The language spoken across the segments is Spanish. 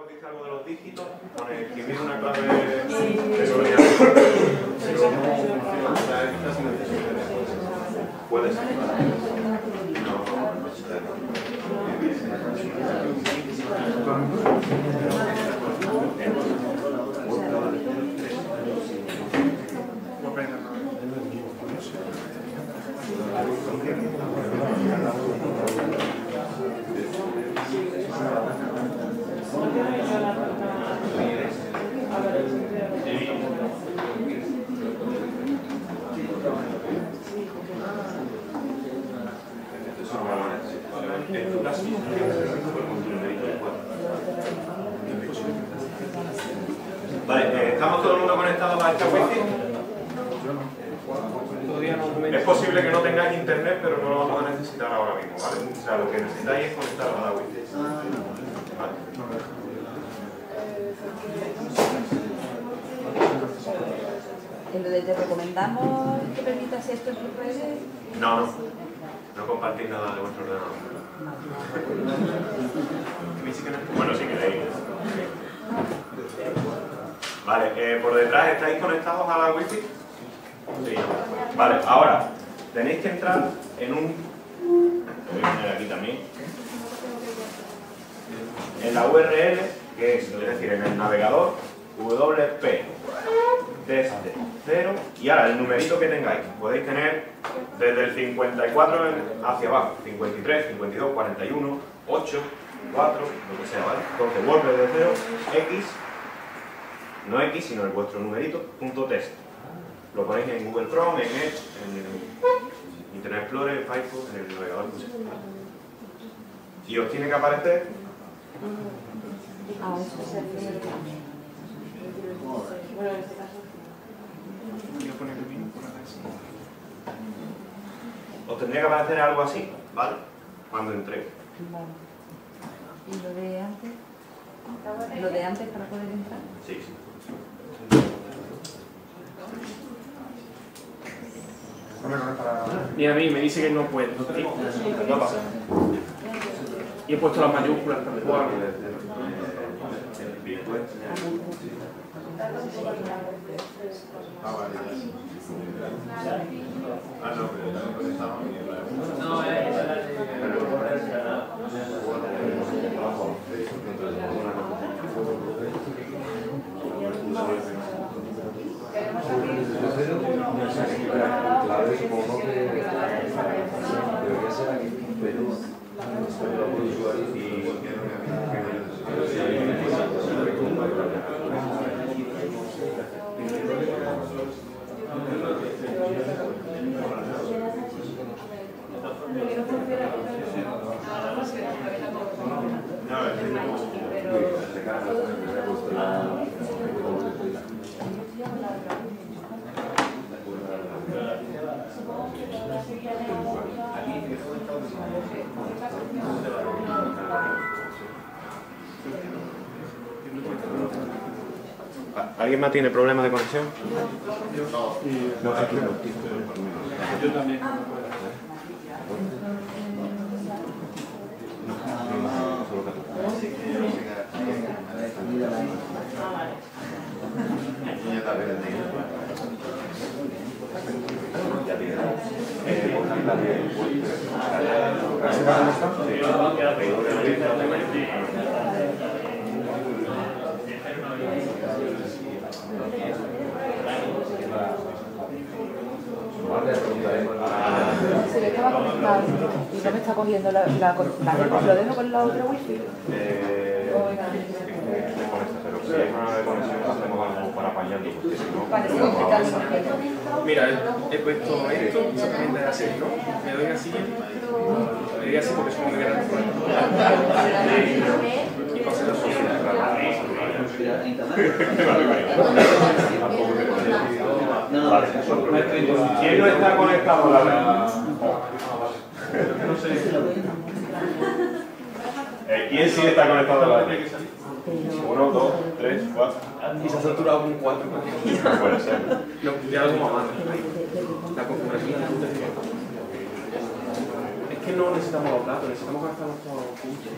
os dice algo de los dígitos, pone escribir una clave de seguridad. Pero no funciona, esta sí necesita. Puede ser. No, no necesita. En tu caso, Vale, eh, ¿estamos todo el mundo conectados a esta wifi? Es posible que no tengáis internet, pero no lo vamos a necesitar ahora mismo, ¿vale? O sea, lo que necesitáis es conectaros a la wifi. ¿Vale? Entonces, ¿te recomendamos que permitas esto en tus redes? No, no. No compartís nada de vuestro ordenador. Bueno, si queréis. Vale, eh, por detrás estáis conectados a la wifi. Sí. Vale, ahora tenéis que entrar en un. Voy a poner aquí también. En la URL, que es, es decir, en el navegador, WP desde 0 y ahora el numerito que tengáis. Podéis tener desde el 54 en- hacia abajo, 53, 52, 41, 8, 4, lo que sea, ¿vale? Entonces vuelve de 0, X, no X, sino el vuestro numerito, punto test. Lo ponéis en Google Chrome, en Edge, en Internet Explorer, en Firefox, en el navegador. Y os tiene que aparecer Ah, este caso. os tendría que aparecer algo así, ¿vale? Cuando. Vale. ¿Y lo de antes? ¿Lo de antes para poder entrar? Sí, sí. Y a mí me dice que no puede. No pasa. Y he puesto las mayúsculas tal cual. Ah, no, pero también conectamos y No, es Clave supongo que debería ser aquí, los usuarios ¿Alguien más tiene problemas de conexión? No, aquí no. Yo también. Solo que Se y no me está cogiendo la, la, la, ¿Lo dejo con la otra wifi? Eh, no... Mira, he puesto esto exactamente así, ¿no? Me doy así. Le doy así porque son muy grandes. Y paso la Vale. ¿Quién no está conectado a la no sé. Eh, ¿Quién sí está conectado? Uno, dos, tres, cuatro. Ah, y se ha saturado un cuatro. No puede ser. No, ya más. La configuración es que no necesitamos los datos, necesitamos gastar puntos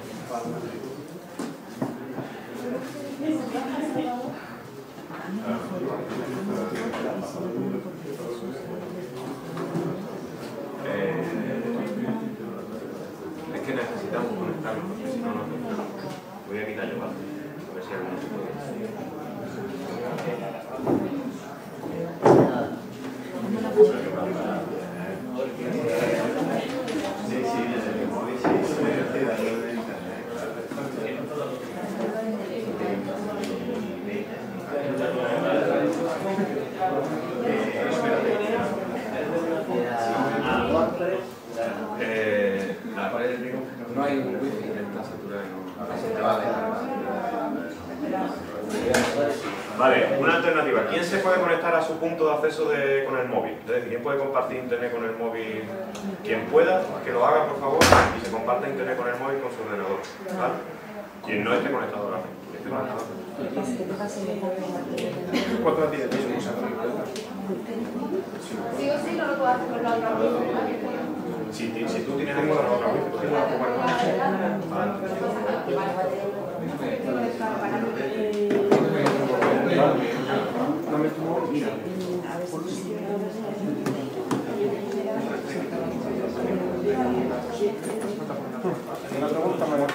es que necesitamos conectarlo, porque si no, no. Voy a quitarlo, ¿vale? A ver si alguno se puede. Sí, sí, desde el móvil sí, sí, estoy dándole de internet. Eh, la pared de no hay un wifi en esta satura y no. Vale, una alternativa. ¿Quién se puede conectar a su punto de acceso de- con el móvil? Es decir, ¿quién puede compartir internet con el móvil? Quien pueda, que lo haga por favor y se comparta internet con el móvil con su ordenador. ¿vale? Quien no esté conectado ahora. ¿Cuántos días tienes? Sí o sí no lo puedo hacer con la otra. Si, si tú tienes la otra wifi, tú tienes la otra No me Una pregunta, Manuel.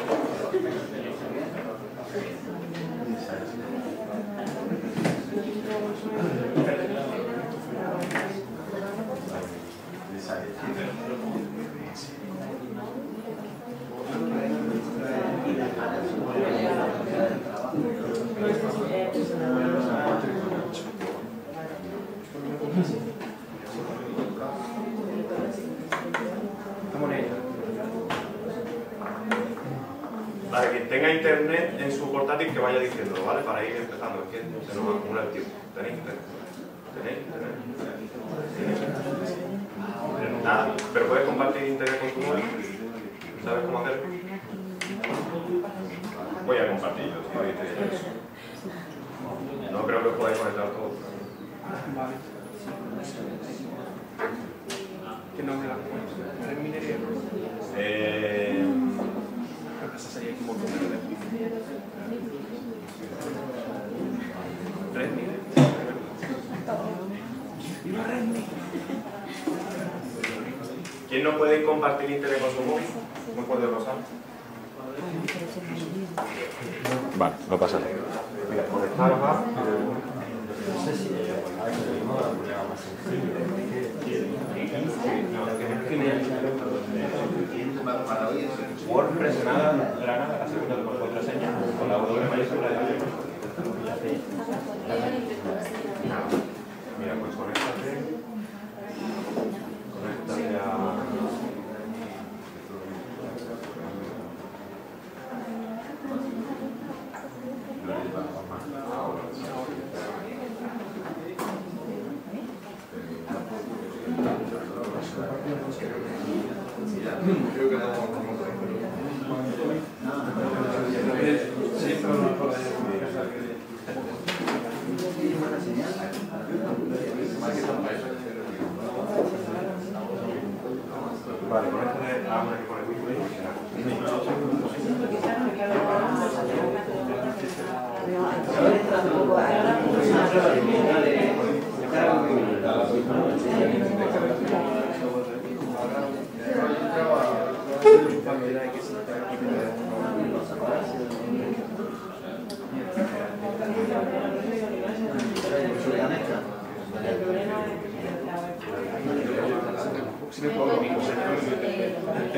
Estamos en ello. Vale, quien tenga internet en su portátil que vaya diciéndolo, ¿vale? Para ir empezando, es que se nos acumula el tiempo. ¿Tenéis internet? ¿Tenéis internet? ¿Tenéis? Nada, pero puedes compartir internet con tu móvil. ¿Sabes cómo hacerlo? Voy a compartir yo, si hoy estoy en eso. No creo que podáis conectar. Vale. ¿Qué nombre la pones? ¿Red minería? Eh, Creo que esa sería como el número de... Red minería. ¡Viva Red ¿Quién no puede compartir internet con su móvil? ¿Me puede pasar? Vale, no pasa nada. Mira, conectaros a... WordPress nada, granada, la segunda por contraseña, con la W mayúscula de la Mira, pues conéctate. Conéctate うん。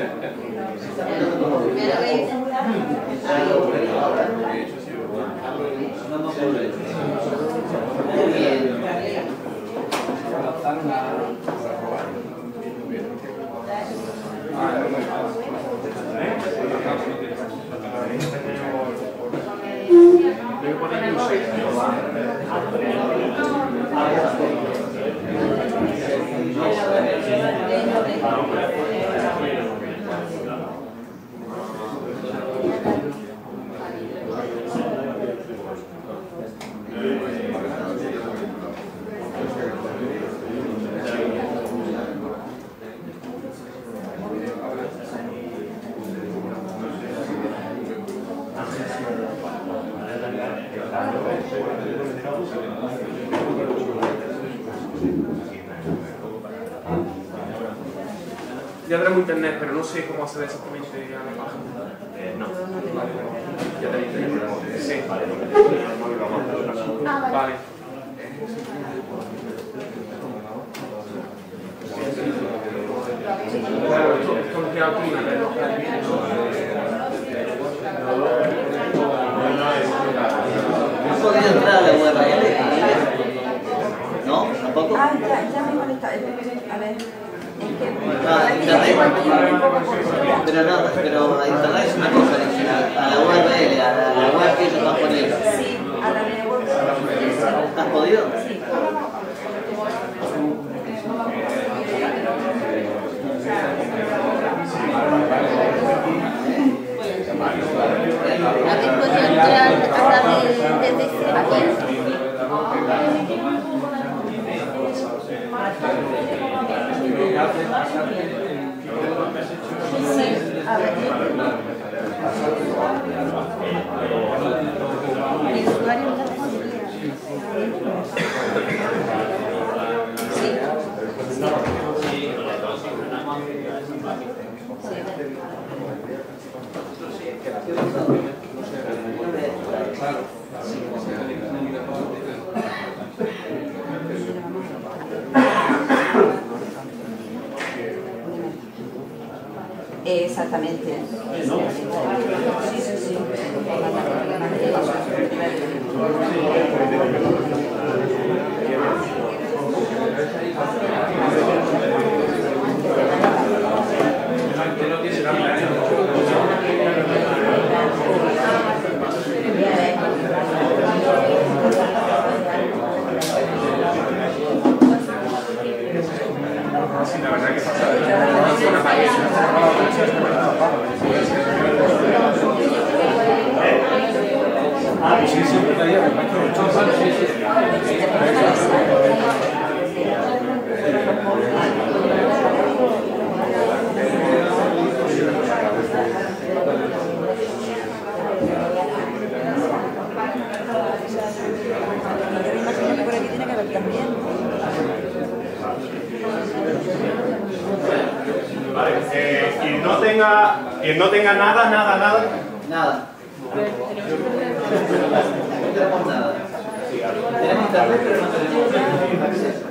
A una que pone wifi. Gracias. Ya tenemos internet, pero no sé cómo acceder exactamente a la página. Eh, no. Vale, ya tenéis internet. Sí, Vale, lo que tenemos en el móvil lo vamos a hacer otra cosa. vale. Claro, esto, esto nos queda aquí, ¿No podía entrar a la URL? ¿No? ¿Tampoco? Ah, ya, ya me conecta. A ver. Es que. Ah, internet. Pero no, pero a internet es una cosa adicional. A la URL, a la, a la web que ellos van a poner. Sí, a la de web. ¿Has podido? Sí. ¿Habéis podido entrar a la de, desde ya Exactamente. Sí, sí. Sí, la verdad que pasa. Una página. Yo me imagino que por aquí tiene que haber también. Vale, eh, quien no tenga, quien no tenga nada, nada, nada, Nada. No tenemos nada. Tenemos internet, pero no tenemos acceso.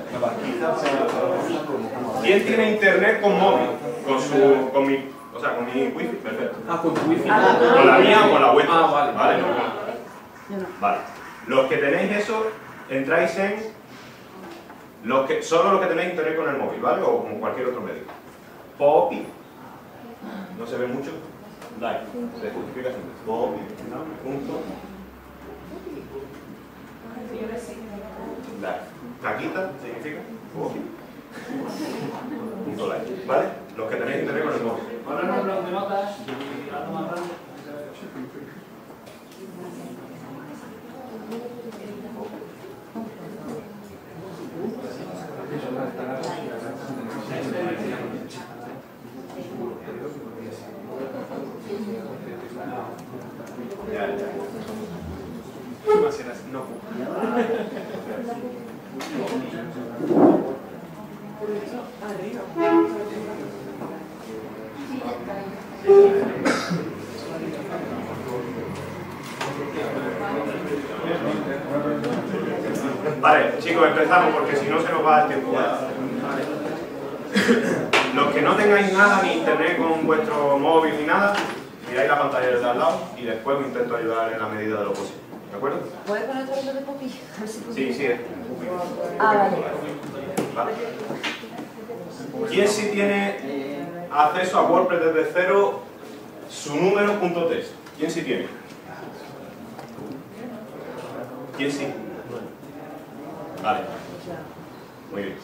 ¿quién tiene internet con móvil? Con su, con mi, o sea, con mi wifi, perfecto. Ah, con tu wifi. Con la mía o con la vuestra. Ah, vale. Vale. Vale. Los que tenéis eso, entráis en los que, solo los que tenéis internet con el móvil, ¿vale? O con cualquier otro medio. Popi. ¿No se ve mucho? Dale. Se justifica siempre. Popi. Punto. Dale. Caquita significa Popi. Punto live. ¿Vale? Los que tenéis internet con el móvil. Ahora no bloc de notas y la toma grande. Ya, ya. Demasiadas. No. Vale, chicos, empezamos porque si no se nos va el tiempo. Los que no tengáis nada, ni internet con vuestro móvil ni nada, miráis la pantalla de al lado y después os intento ayudar en la medida de lo posible. ¿De acuerdo? ¿Puedes poner otro hilo de popi? A ver si. Sí, sí. es. Ah, vale. Vale. ¿Quién sí tiene acceso a WordPress desde cero su número punto test? ¿Quién sí tiene? ¿Quién sí? Vale. Muy bien.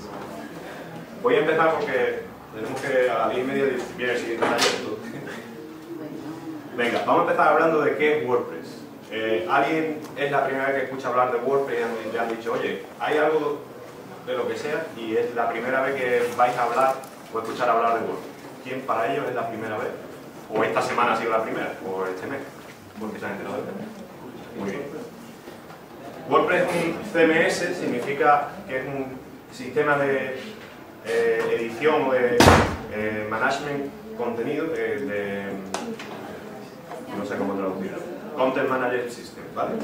Voy a empezar porque tenemos que a las 10 y media viene el siguiente taller. Venga, vamos a empezar hablando de qué es WordPress. Eh, ¿Alguien es la primera vez que escucha hablar de WordPress y le han dicho, oye, hay algo de lo que sea y es la primera vez que vais a hablar o escuchar hablar de WordPress? ¿Quién para ellos es la primera vez? ¿O esta semana ha sido la primera? ¿O este mes? Porque se han enterado de. Muy bien. WordPress CMS, significa que es un sistema de eh, edición o de eh, management contenido, no sé cómo traducirlo, Content Manager System, ¿vale?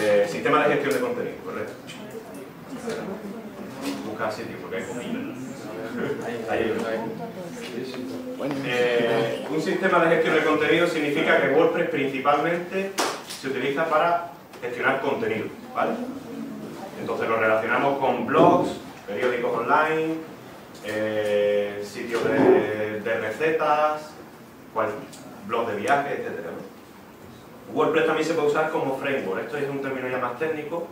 Eh, sistema de gestión de contenido, correcto. Busca sitio porque hay comida. Eh, un sistema de gestión de contenido significa que WordPress principalmente se utiliza para gestionar contenido, ¿vale? Entonces lo relacionamos con blogs, periódicos online, eh, sitios de, de recetas, cual, blogs de viajes, etc. WordPress también se puede usar como framework. Esto es un término ya más técnico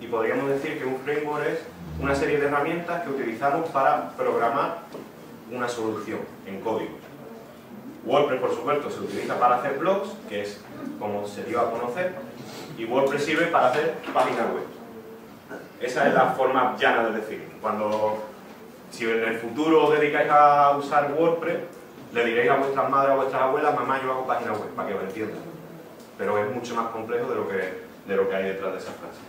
y podríamos decir que un framework es una serie de herramientas que utilizamos para programar una solución en código. WordPress, por supuesto, se utiliza para hacer blogs, que es como se dio a conocer, y WordPress sirve para hacer páginas web. Esa es la forma llana de decir. Cuando, si en el futuro os dedicáis a usar WordPress, le diréis a vuestras madres o a vuestras abuelas, mamá, yo hago páginas web, para que lo entiendan. Pero es mucho más complejo de lo que, de lo que hay detrás de esa frase.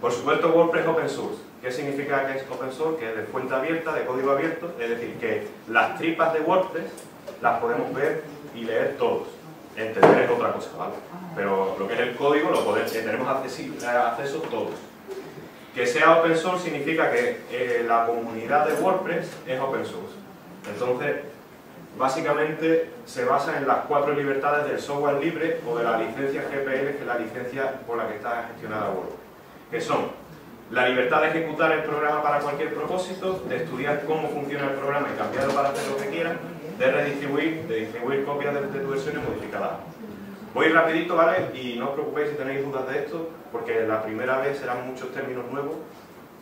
Por supuesto, WordPress es open source. ¿Qué significa que es open source? Que es de fuente abierta, de código abierto, es decir, que las tripas de WordPress las podemos ver y leer todos. Entender es otra cosa, ¿vale? Pero lo que es el código lo podemos, eh, tenemos acceso todos. Que sea open source significa que eh, la comunidad de WordPress es open source. Entonces, básicamente se basa en las cuatro libertades del software libre o de la licencia GPL, que es la licencia por la que está gestionada WordPress. Que son la libertad de ejecutar el programa para cualquier propósito, de estudiar cómo funciona el programa y cambiarlo para hacer lo que quieran, de redistribuir, de distribuir copias de, de tu versión modificadas. Voy rapidito, ¿vale? Y no os preocupéis si tenéis dudas de esto, porque la primera vez serán muchos términos nuevos,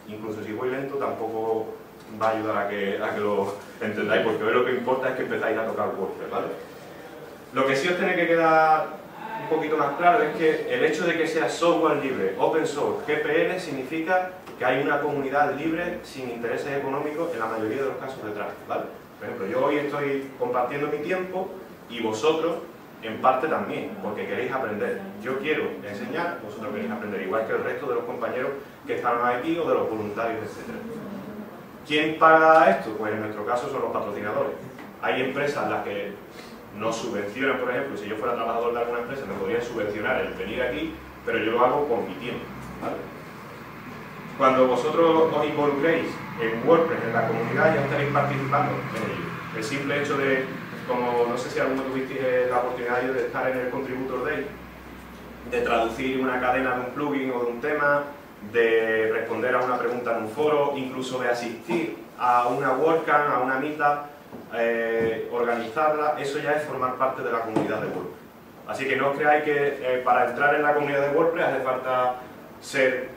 incluso si voy lento tampoco va a ayudar a que, a que lo entendáis, porque hoy lo que importa es que empezáis a tocar WordPress, ¿vale? Lo que sí os tiene que quedar un poquito más claro es que el hecho de que sea software libre, open source, GPL, significa que hay una comunidad libre sin intereses económicos en la mayoría de los casos detrás, ¿vale? Por ejemplo, yo hoy estoy compartiendo mi tiempo y vosotros en parte también, porque queréis aprender. Yo quiero enseñar, vosotros queréis aprender, igual que el resto de los compañeros que están aquí o de los voluntarios, etc. ¿Quién paga esto? Pues en nuestro caso son los patrocinadores. Hay empresas las que nos subvencionan, por ejemplo, si yo fuera trabajador de alguna empresa, me podrían subvencionar el venir aquí, pero yo lo hago con mi tiempo. Cuando vosotros os involucréis en WordPress, en la comunidad, ya estaréis participando en ello. El simple hecho de, como no sé si alguno tuvisteis la oportunidad de estar en el Contributor Day, de traducir una cadena de un plugin o de un tema, de responder a una pregunta en un foro, incluso de asistir a una WordCamp, a una meetup, eh, organizarla, eso ya es formar parte de la comunidad de WordPress. Así que no os creáis que eh, para entrar en la comunidad de WordPress hace falta ser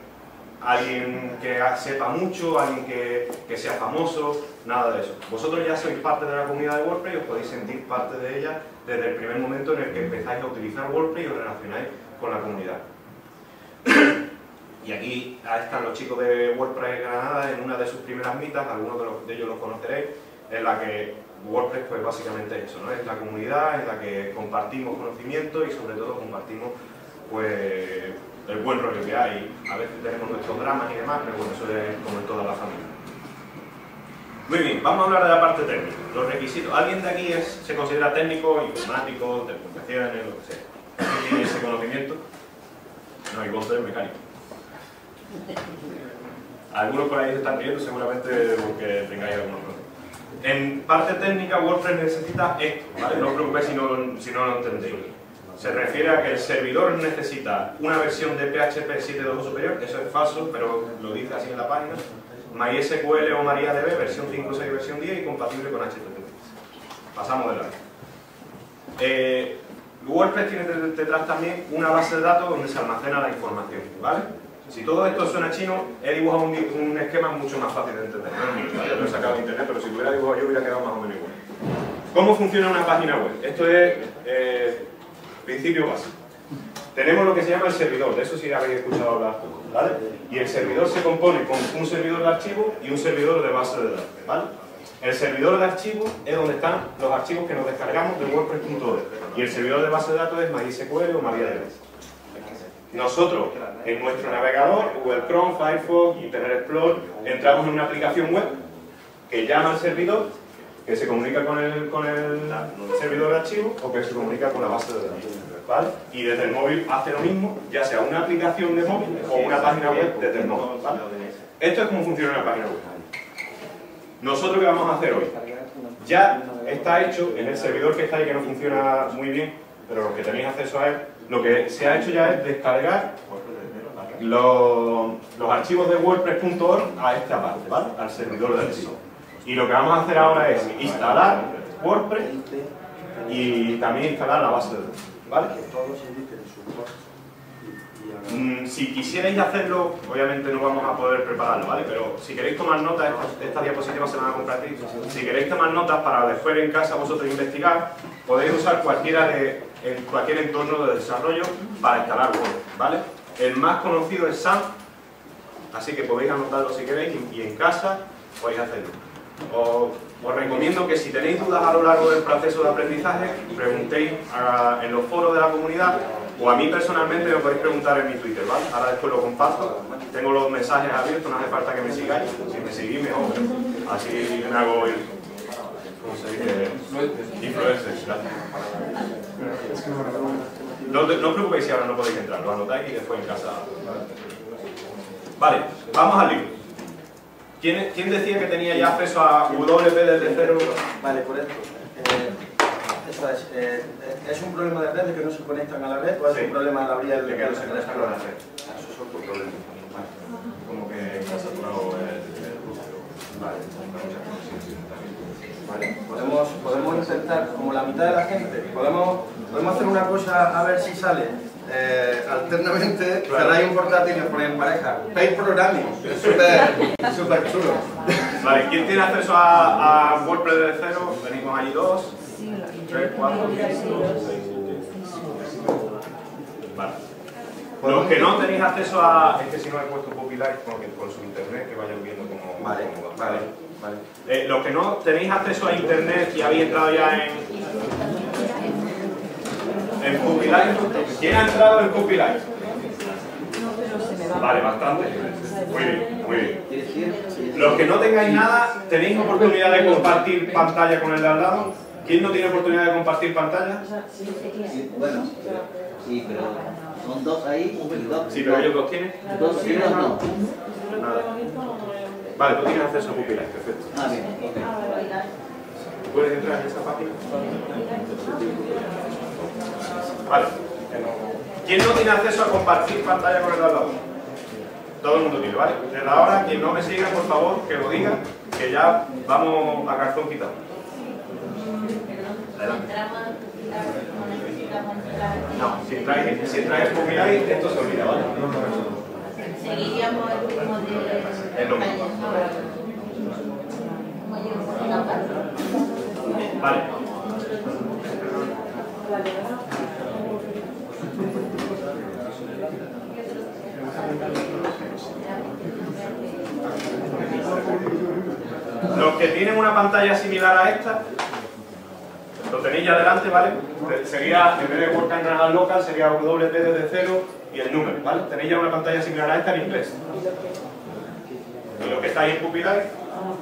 alguien que sepa mucho, alguien que, que sea famoso, nada de eso. Vosotros ya sois parte de la comunidad de WordPress y os podéis sentir parte de ella desde el primer momento en el que empezáis a utilizar WordPress y os relacionáis con la comunidad. Y aquí están los chicos de WordPress Granada en una de sus primeras mitas, algunos de, los- de ellos los conoceréis, en la que WordPress pues básicamente es eso, ¿no? Es la comunidad en la que compartimos conocimiento y sobre todo compartimos pues el buen rollo que hay. A veces tenemos nuestros dramas y demás, pero bueno, eso es como en toda la familia. Muy bien, vamos a hablar de la parte técnica, los requisitos. ¿Alguien de aquí es- se considera técnico, informático, telecomunicaciones, lo que sea? ¿Alguien tiene ese conocimiento? No, y vos eres mecánico. Algunos por ahí se están riendo seguramente porque tengáis algunos. En parte técnica, WordPress necesita esto, ¿vale? No os preocupéis si no, lo entendéis. Se refiere a que el servidor necesita una versión de PHP 7.2 o superior, eso es falso, pero lo dice así en la página. MySQL o MariaDB, versión 5.6 versión 10 y compatible con HTTP. Pasamos de largo. Eh, WordPress tiene de- detrás también una base de datos donde se almacena la información, ¿vale? Si todo esto suena chino, he dibujado un, esquema mucho más fácil de entender. No. Lo he sacado de internet, pero si lo hubiera dibujado yo hubiera quedado más o menos igual. ¿Cómo funciona una página web? Esto es eh, principio básico. Tenemos lo que se llama el servidor, de eso sí habéis escuchado hablar ¿vale? Y el servidor se compone con un servidor de archivos y un servidor de base de datos, ¿vale? El servidor de archivos es donde están los archivos que nos descargamos de WordPress.org y el servidor de base de datos es MySQL o MariaDB. Nosotros, en nuestro navegador, Google Chrome, Firefox, Internet Explorer, entramos en una aplicación web que llama al servidor, que se comunica con el, con el servidor de archivos o que se comunica con la base de datos. Y desde el móvil hace lo mismo, ya sea una aplicación de móvil o una página web desde el móvil. Esto es como funciona una página web. Nosotros, ¿qué vamos a hacer hoy? Ya está hecho en el servidor que está ahí, que no funciona muy bien, pero los que tenéis acceso a él, lo que se ha hecho ya es descargar los, los archivos de WordPress.org a esta parte, ¿vale? Al servidor de archivos. Y lo que vamos a hacer ahora es instalar WordPress y también instalar la base de datos, ¿vale? Mm, si quisierais hacerlo, obviamente no vamos a poder prepararlo, ¿vale? Pero si queréis tomar notas, estas, estas diapositivas se van a compartir. Si queréis tomar notas para después en casa vosotros investigar, podéis usar cualquiera de, en cualquier entorno de desarrollo para instalar WordPress, ¿vale? El más conocido es SAM, así que podéis anotarlo si queréis y, en casa podéis hacerlo. Os, recomiendo que si tenéis dudas a lo largo del proceso de aprendizaje, preguntéis a- en los foros de la comunidad o a mí personalmente me podéis preguntar en mi Twitter, ¿vale? Ahora después lo comparto. Tengo los mensajes abiertos, no hace falta que me sigáis. Si me seguís, mejor. Así me hago. ¿Cómo se dice? Influencer, gracias. No, os preocupéis si ahora no podéis entrar, lo anotáis y después en casa. Vale, vamos al libro. ¿Quién, quién decía que tenía ya acceso a WP desde cero? Vale, por esto. Eh, eso es, eh, ¿Es un problema de red de que no se conectan a la red o es Sí. un problema de abrir el De que no se conectan a la red. Ah, Eso es otro problema. Como que está saturado el, el. Vale, muchas también. Vale, podemos, podemos intentar, como la mitad de la gente, podemos, podemos hacer una cosa a ver si sale. Eh, alternamente, Claro. cerráis un portátil y os ponéis en pareja. Paid programming, es súper chulo. Vale, ¿quién tiene acceso a, a WordPress desde cero? Venimos allí dos, tres, cuatro, también, seis, siete. Vale. Los que no tenéis acceso a... Es que si no he puesto copyright porque con su internet que vayan viendo cómo... Vale, cómo va. vale, vale. Eh, los que no tenéis acceso a internet y habéis entrado ya en... En copyright, ¿quién ha entrado en copyright? Vale, bastante. Muy bien, muy bien. Los que no tengáis nada, ¿tenéis oportunidad de compartir pantalla con el de al lado? ¿Quién no tiene oportunidad de compartir pantalla? Bueno, sí, pero son dos ahí y dos. Sí, pero ellos dos tienen. Dos sí, dos no. Nada. Vale, tú tienes acceso a copyright, perfecto. Ah, bien, ok. ¿Puedes entrar en esa página? Vale. ¿Quién no tiene acceso a compartir pantalla con el lado? Todo el mundo tiene, ¿vale? Desde ahora, quien no me siga, por favor, que lo diga, que ya vamos a calzón quitado. Adelante. No, si entráis, si entráis en copyright, esto se olvida, ¿vale? Seguiríamos el ritmo de una parte. Vale. Los que tienen una pantalla similar a esta, tenéis ya delante, ¿vale? Sería, en vez de Work and Run Local, sería WP desde cero y el número, ¿vale? Tenéis ya una pantalla similar a esta en inglés. Y los que estáis en copyright,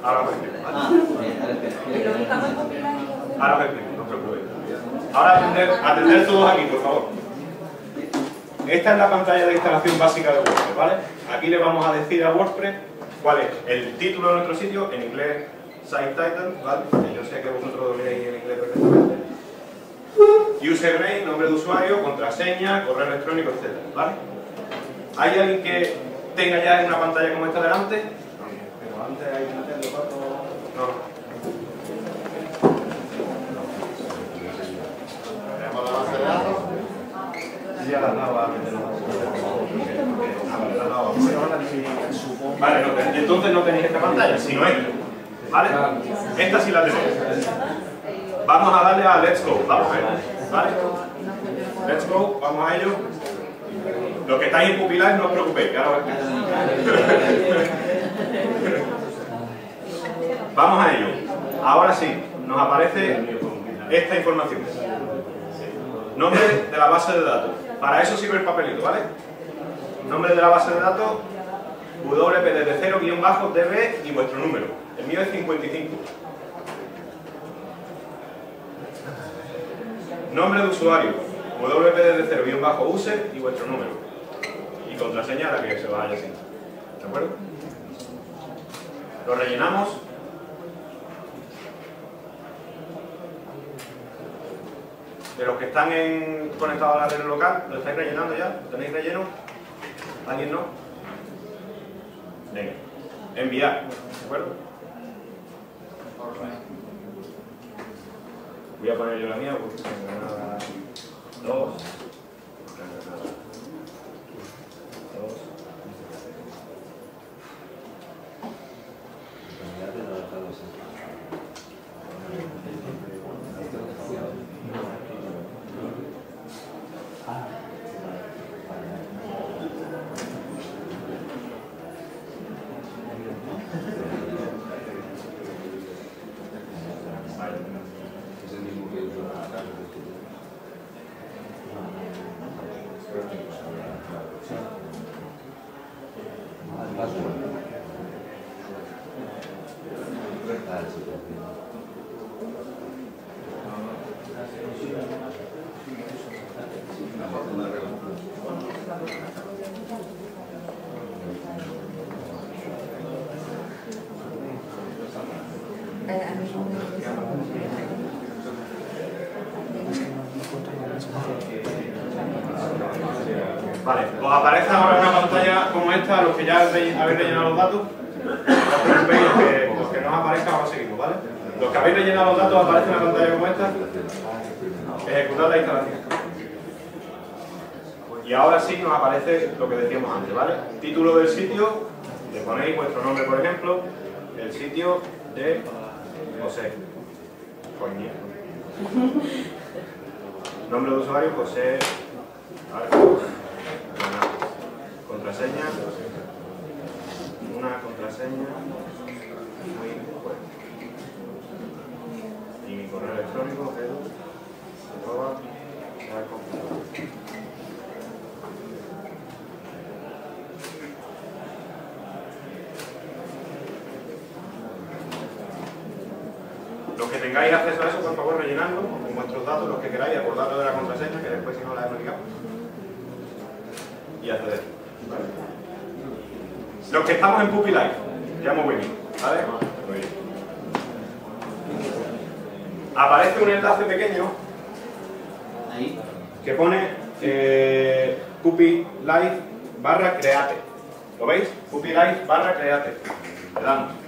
ahora os explico, ¿vale? Ah, bien, a ver, espera. ¿Y lo? Ahora os explico, no os preocupéis. Ahora atender, atender todos aquí, por favor. Esta es la pantalla de instalación básica de WordPress, ¿vale? Aquí le vamos a decir a WordPress cuál es el título de nuestro sitio, en inglés site title, ¿vale? Yo sé que vosotros domináis el inglés perfectamente. Username, nombre de usuario, contraseña, correo electrónico, etc. ¿vale? ¿Hay alguien que tenga ya una pantalla como esta delante? Pero antes hay que meterlo todo. No. Tenemos la base de datos. Y ya la daba a meter la base de datos. Ah, vale, no, entonces no tenéis esta pantalla, sino esta. ¿Vale? Esta sí la tenéis. Vamos a darle a Let's Go, vamos a ver. ¿Vale? Let's Go, vamos a ello. Los que estáis en pupilar, no os preocupéis, ahora. Vamos a ello. Ahora sí, nos aparece esta información. Nombre de la base de datos. Para eso sirve el papelito, ¿vale? Nombre de la base de datos, WPDT0-DB y vuestro número. El mío es 55. Nombre de usuario, WPDT0-user y vuestro número. Y contraseña la que se vaya así. ¿De acuerdo? Lo rellenamos. De los que están conectados a la red local, ¿lo estáis rellenando ya? ¿Lo tenéis relleno? ¿Alguien no? Venga. Enviar. ¿De acuerdo? Voy a poner yo la mía porque Granada 2. Granada 2. Eh, a mí no me Vale, os aparece ahora una pantalla como esta, a los que ya habéis rellenado los datos. Los que, los que no aparezcan ahora seguimos, ¿vale? Los que habéis rellenado los datos aparece una pantalla como esta. Ejecutad la instalación. Y ahora sí nos aparece lo que decíamos antes, ¿vale? Título del sitio, le ponéis vuestro nombre, por ejemplo, el sitio de José. Nombre de usuario, José. Arcos. Contraseña. Una contraseña. Muy fuerte. Y mi correo electrónico, edu. Los que tengáis acceso a eso, por favor, rellenadlo con vuestros datos, los que queráis, acordaros de la contraseña, que después si no la hemos ligado. Y acceder. ¿vale? Los que estamos en Puppy ya hemos venido, ¿vale? Muy bien. Aparece un enlace pequeño que pone eh, Puppy Live barra create. ¿Lo veis? Puppy barra create. Le damos.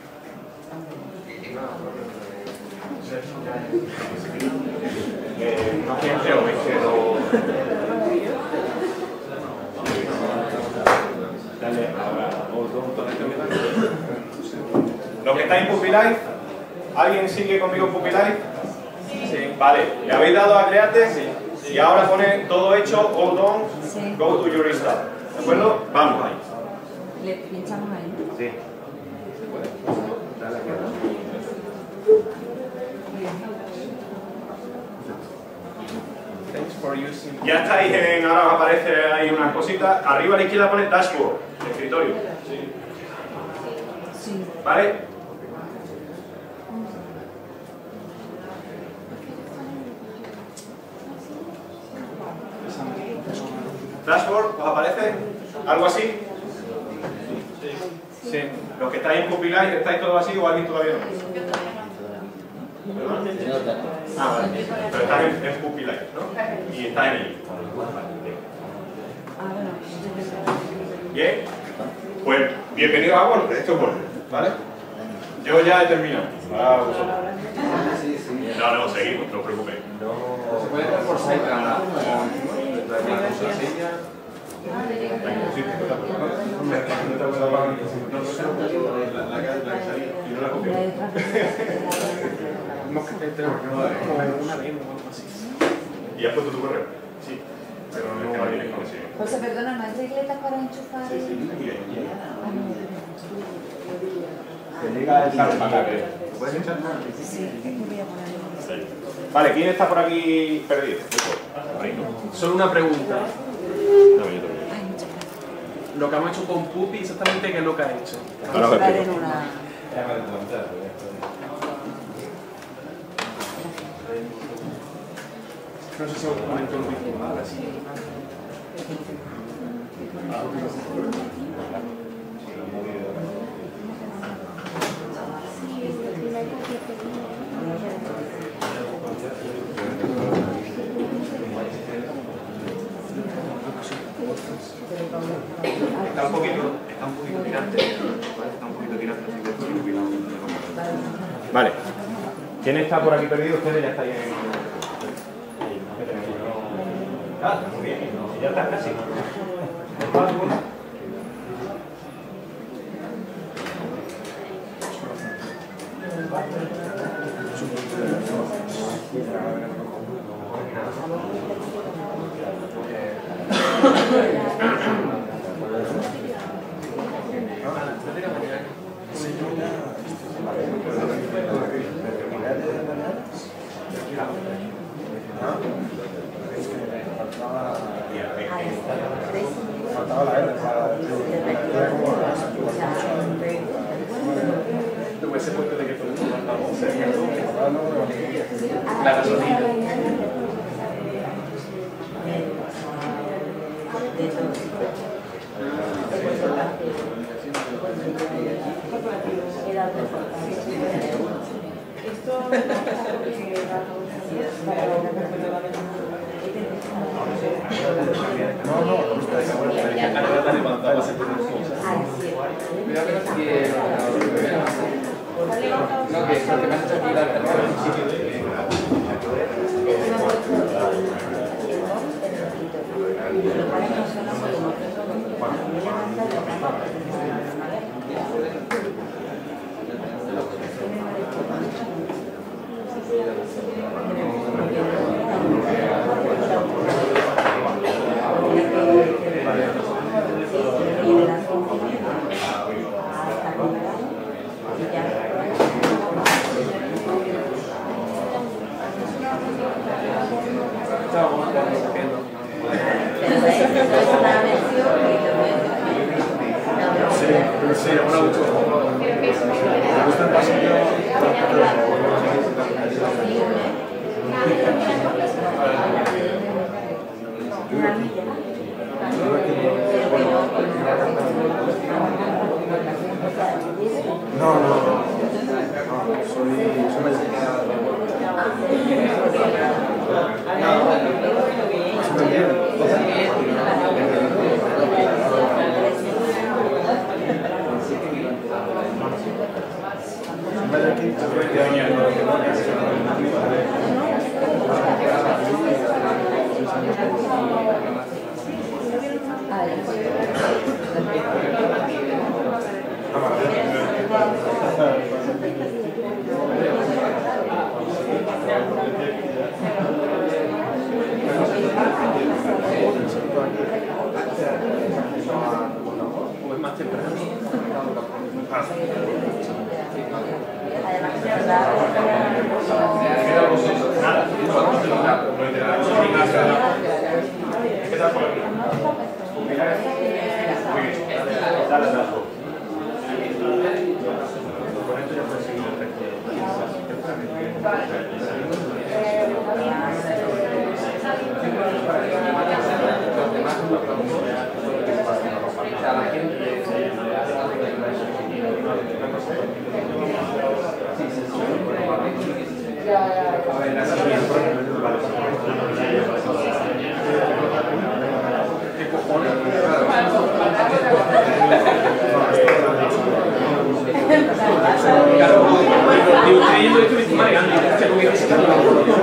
Eh, no creo que lo... Dale ahora Los que estáis en Puppy Live, ¿alguien sigue conmigo en Puppy Live? Sí. Vale, ¿le habéis dado a create? Sí. Y ahora pone todo hecho, all done, Sí. go to your start. ¿De acuerdo? Vamos ahí. Le pinchamos ahí. Sí. Ya estáis en, ahora os aparece ahí unas cositas. Arriba a la izquierda pone dashboard, escritorio. ¿Vale? Dashboard, ¿os aparece? ¿Algo así? Sí. Los que estáis en pupilar estáis todos así o alguien todavía no. ¿Perdón? Ah, vale. Pero estás en, en pupilar, ¿no? Y estás en. Ah, bueno. Bien. Pues bienvenidos a Word, esto es Word, ¿vale? Yo ya he terminado. Vosotros. No, no, seguimos, no os preocupéis. ¿Se puede por Skype Tenemos que tener como una demo o algo así. ¿Y has puesto tu correo? Sí. Pero no es que no viene con ese. José, perdona, ¿no hay regletas para enchufar? Sí, sí. Ah, no. Que llega el creo. ¿Lo puedes echar? Sí, es que voy a ponerlo. Vale, ¿quién está por aquí perdido? Ahí no. Solo una pregunta. No, yo también. Lo que hemos hecho con Pupi, exactamente qué es lo que ha hecho. Ahora os No sé si lo es el copia que Está un poquito, está un poquito tirante. Está un poquito tirante, así que cuidado. Vale. ¿Quién está por aquí perdido? Ustedes ya estáis en. Ah, muy bien. Ya estás casi. Faltaba la R para... Te hubiese puesto de que todo el mundo andamos cerca. Ah, no, no. La gasolina. Ahora dale cuando vas a hacer Más temprano. ¿Qué Obrigado.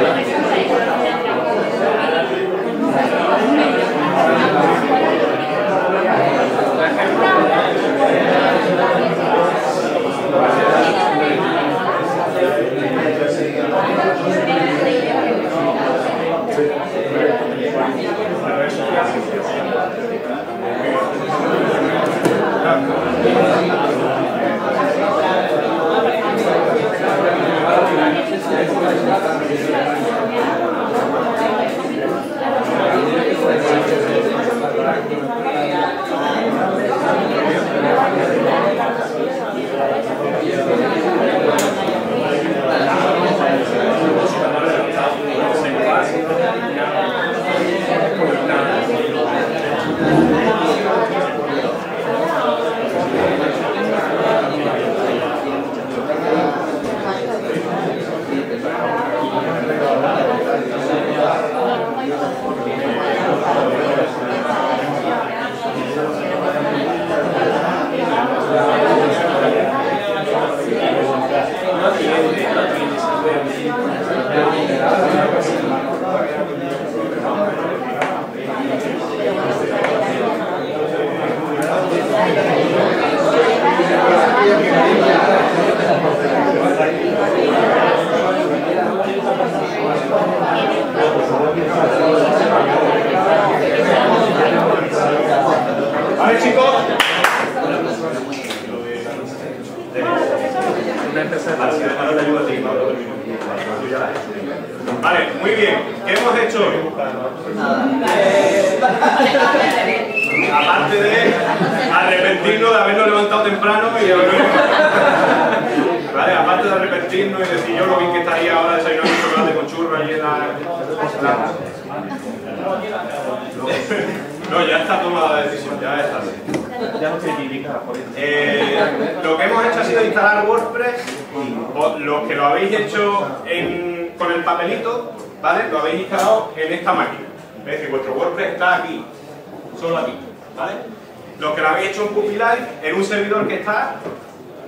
un servidor que está,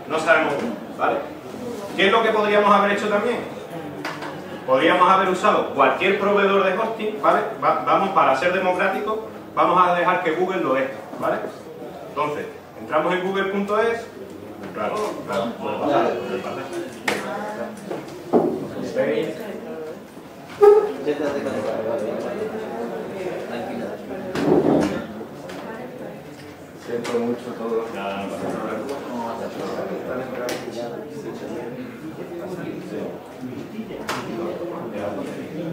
no sabemos ¿vale? ¿Qué es lo que podríamos haber hecho también? Podríamos haber usado cualquier proveedor de hosting, ¿vale? Va- vamos, para ser democráticos, vamos a dejar que Google lo deje, ¿vale? Entonces, entramos en google.es, claro, claro. Siento mucho todo. no.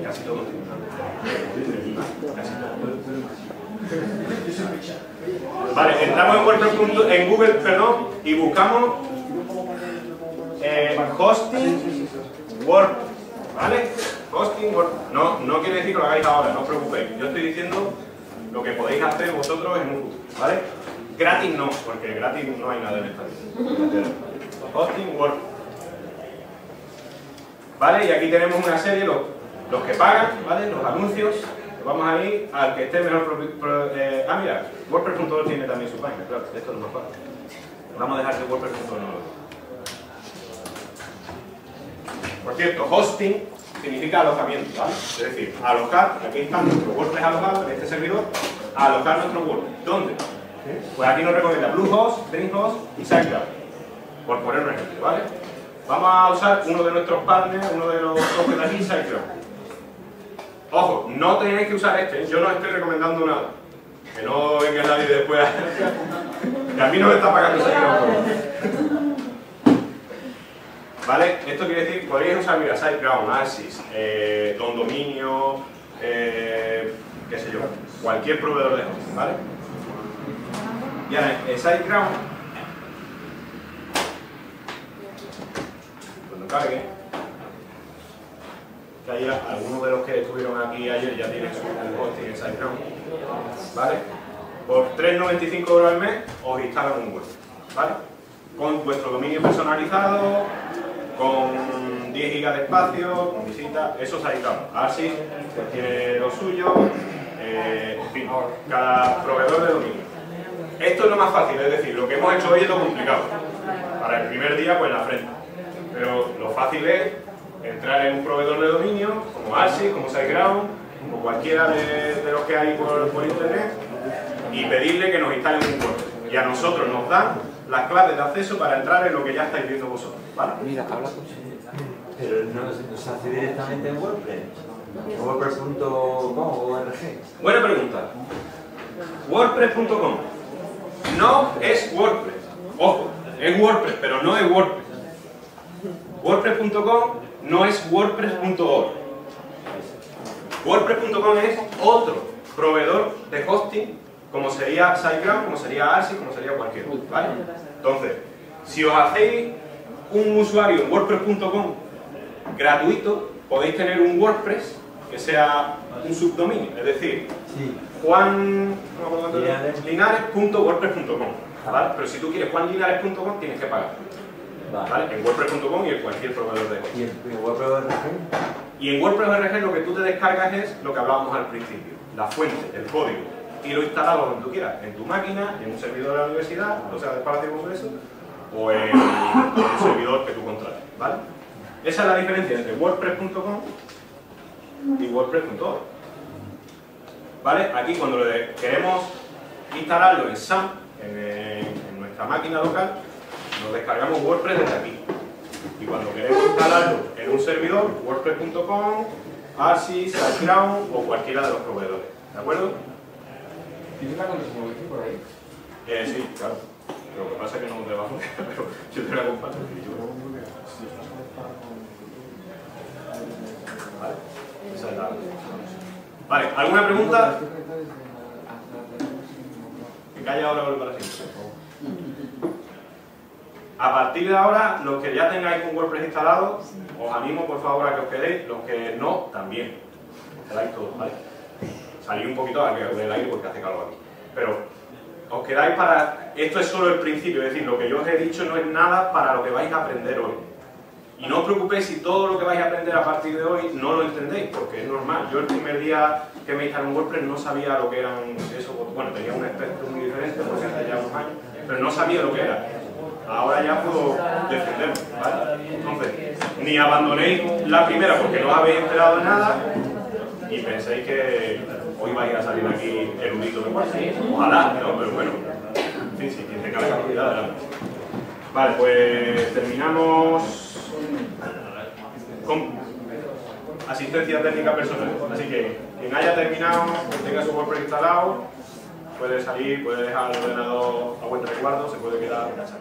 Casi todo. Casi todo. Vale, entramos en, WordPress en Google perdón, y buscamos eh, hosting WordPress. ¿Vale? Hosting WordPress. No, no quiere decir que lo hagáis ahora, no os preocupéis. Yo estoy diciendo lo que podéis hacer vosotros en un. ¿Vale? Gratis no, porque gratis no hay nada en esta vida. Hosting WordPress. ¿Vale? Y aquí tenemos una serie, los, los que pagan, ¿vale? Los anuncios. Vamos a ir al que esté mejor. eh, ah, mira, WordPress.org tiene también su página, claro, esto es lo más fácil. Vamos a dejar que WordPress.org. Por cierto, hosting significa alojamiento, ¿vale? Es decir, alojar, aquí está nuestro WordPress alojado en este servidor, alojar nuestro WordPress. ¿Dónde? Pues aquí nos recomienda Bluehost, Dreamhost y SiteGround, por poner un ejemplo, ¿vale? Vamos a usar uno de nuestros partners, uno de los socios de aquí, SiteGround. Ojo, no tenéis que usar este, yo no estoy recomendando nada. Que no venga nadie después a... que a mí no me está pagando SiteGround. ¿Vale? Esto quiere decir, podríais usar, mira, SiteGround, Ansys, eh, Don Dominio, eh, qué sé yo, cualquier proveedor de hosting, ¿vale? Y ahora, en SiteGround, cuando cargue, que haya algunos de los que estuvieron aquí ayer ya tienen su hosting en SiteGround, ¿vale? Por 3,95 euros al mes os instalan un WordPress, ¿vale? Con vuestro dominio personalizado, con 10 gigas de espacio, con visitas, eso SiteGround. Arsis pues tiene lo suyo, eh, en fin, cada proveedor de dominio. Esto es lo más fácil, es decir, lo que hemos hecho hoy es lo complicado. Para el primer día, pues la frente. Pero lo fácil es entrar en un proveedor de dominio, como Arsis, como SiteGround, o cualquiera de, de los que hay por, por internet, y pedirle que nos instalen un WordPress. Y a nosotros nos dan las claves de acceso para entrar en lo que ya estáis viendo vosotros. ¿vale? Mira, habla con Pero no se nos hace directamente en WordPress. WordPress.com o org. Buena pregunta. WordPress.com no es WordPress. Ojo, es WordPress, pero no es WordPress. WordPress.com no es WordPress.org. WordPress.com es otro proveedor de hosting, como sería SiteGround, como sería Arsis, como sería cualquier. ¿vale? Entonces, si os hacéis un usuario en WordPress.com gratuito, podéis tener un WordPress que sea un subdominio, es decir. Juan no Linares. linares.wordpress.com ¿vale? Pero si tú quieres juanlinares.com tienes que pagar ¿vale? en wordpress.com y en cualquier proveedor de hosting. ¿Y en en WordPress org? Y en WordPress.org lo que tú te descargas es lo que hablábamos al principio, la fuente, el código, y lo instalas donde tú quieras, en tu máquina, en un servidor de la universidad, o sea, del Palacio de Congreso, o en, en un servidor que tú contrates, ¿vale? Esa es la diferencia entre WordPress.com y WordPress.org. ¿Vale? Aquí cuando le queremos instalarlo en SAM, en, en nuestra máquina local, nos descargamos WordPress desde aquí. Y cuando queremos instalarlo en un servidor, wordpress.com, Arsis, SiteGround o cualquiera de los proveedores. ¿De acuerdo? ¿Tienes la wifi por ahí? Eh, sí, claro. Lo que pasa es que no te va a pero yo te la comparto. ¿Vale? Esa es la... Vale, ¿alguna pregunta? Que calla ahora o para siempre. A partir de ahora, los que ya tengáis un WordPress instalado, os animo por favor a que os quedéis, los que no, también. Os quedáis todos, ¿vale? Salid un poquito a que os dé el aire porque hace calor aquí. Pero os quedáis para... Esto es solo el principio, es decir, lo que yo os he dicho no es nada para lo que vais a aprender hoy. Y no os preocupéis si todo lo que vais a aprender a partir de hoy no lo entendéis, porque es normal. Yo el primer día que me instalé en WordPress no sabía lo que eran eso. Bueno, tenía un espectro muy diferente porque hace ya unos años, pero no sabía lo que era. Ahora ya puedo defenderme, ¿vale? Entonces, ni abandonéis la primera porque no habéis enterado de nada y penséis que hoy vais a salir aquí erudito de WordPress. Ojalá, ¿no? Pero bueno, en fin, si tenga la capacidad. Vale, pues terminamos con asistencia técnica personal. Así que quien haya terminado, tenga su WordPress instalado, puede salir, puede dejar el ordenador a buen resguardo, se puede quedar en.